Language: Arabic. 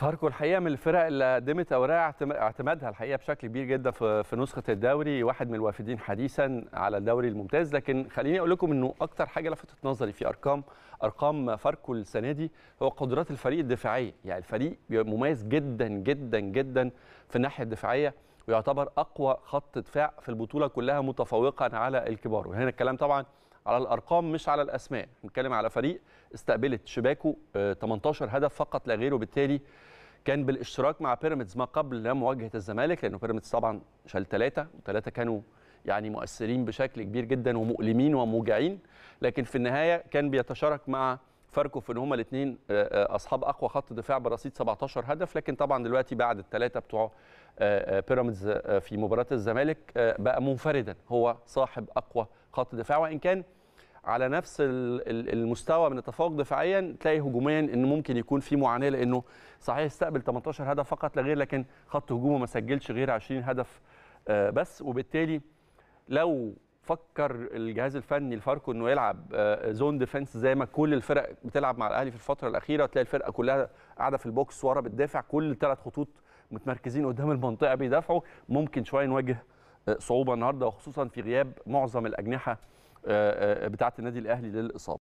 فاركو الحقيقة من الفرق اللي قدمت اوراق اعتمادها الحقيقة بشكل كبير جدا في نسخة الدوري واحد من الوافدين حديثا على الدوري الممتاز. لكن خليني أقول لكم إنه أكتر حاجة لفتت نظري في ارقام أرقام فاركو السنة دي هو قدرات الفريق الدفاعية. يعني الفريق مميز جدا جدا جدا في الناحية الدفاعية ويعتبر أقوى خط دفاع في البطولة كلها متفوقا على الكبار. وهنا الكلام طبعا على الأرقام مش على الأسماء. بنتكلم على فريق استقبلت شباكه 18 هدف فقط لا غير وبالتالي كان بالاشتراك مع بيراميدز ما قبل مواجهة الزمالك لأنه بيراميدز طبعا شال ثلاثة وثلاثه كانوا يعني مؤثرين بشكل كبير جدا ومؤلمين وموجعين. لكن في النهاية كان بيتشارك مع فاركو في إن هما الاثنين أصحاب أقوى خط دفاع برصيد 17 هدف. لكن طبعا دلوقتي بعد الثلاثه بتوع بيراميدز في مباراة الزمالك بقى منفردا. هو صاحب أقوى خط دفاع وإن كان على نفس المستوى من التفوق دفاعيا تلاقي هجوميا إن ممكن يكون في معاناة لأنه صحيح استقبل 18 هدف فقط لا غير لكن خط هجومه ما سجلش غير 20 هدف بس. وبالتالي لو فكر الجهاز الفني لفاركو إنه يلعب zone defense زي ما كل الفرق بتلعب مع الأهلي في الفترة الأخيرة تلاقي الفرقة كلها قاعدة في ال box ورا بتدافع كل ثلاث خطوط متمركزين قدام المنطقة بيدافعوا ممكن شوية نواجه صعوبة النهارده وخصوصا في غياب معظم الأجنحة بتاعة النادي الأهلي للإصابة.